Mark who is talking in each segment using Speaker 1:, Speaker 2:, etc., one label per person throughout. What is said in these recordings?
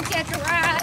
Speaker 1: catch a ride.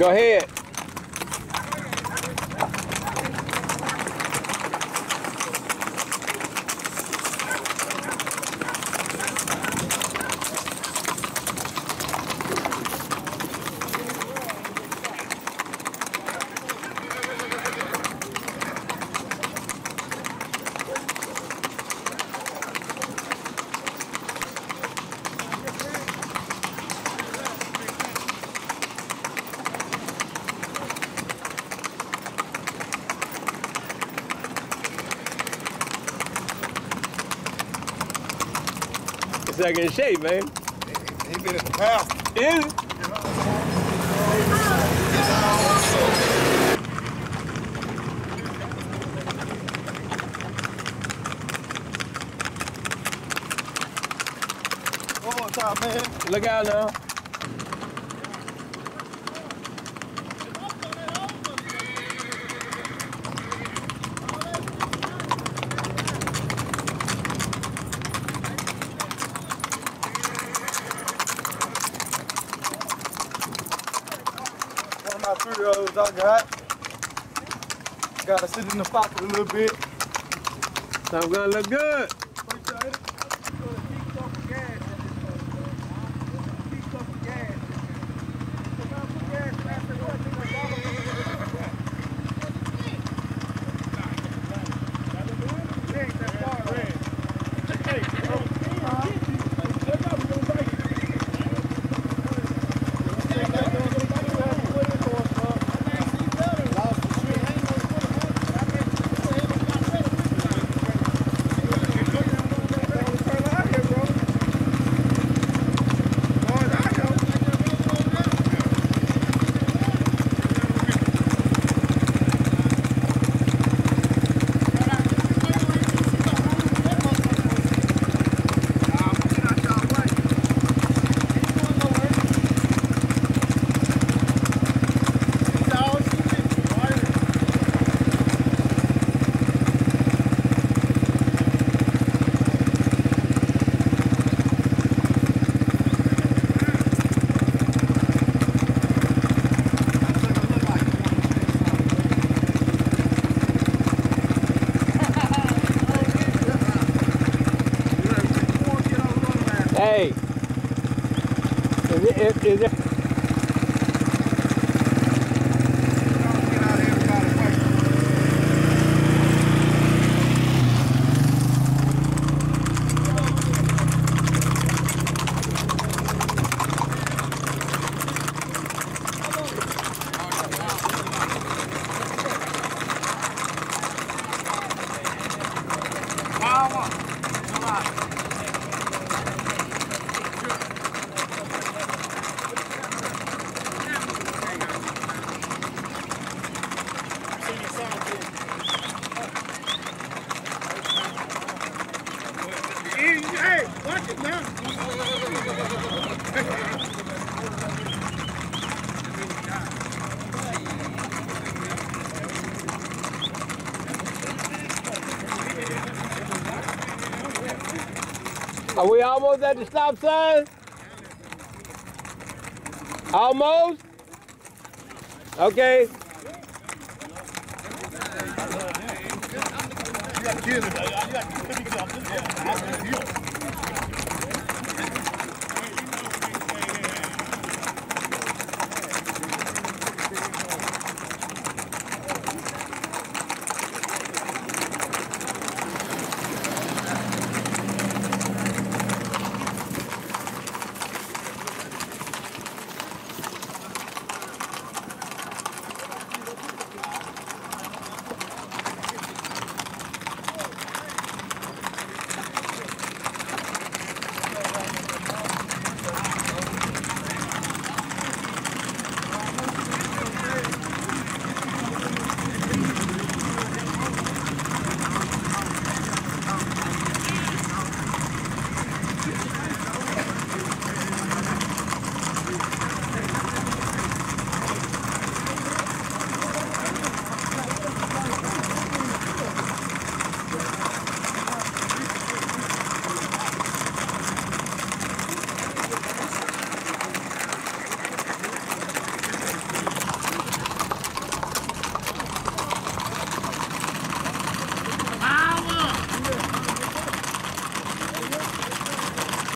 Speaker 2: Go ahead. Second in shape, man.
Speaker 3: He been at the pound.
Speaker 2: Is it?
Speaker 3: One more time, man.
Speaker 2: Look out now.
Speaker 3: My three-year-olds I got. Gotta sit in the pocket a little bit.
Speaker 2: Something gonna look good. Hey. Is it, is, is it?
Speaker 4: Are we almost at the stop sign? Almost? Okay.
Speaker 2: You got kids. You got kids.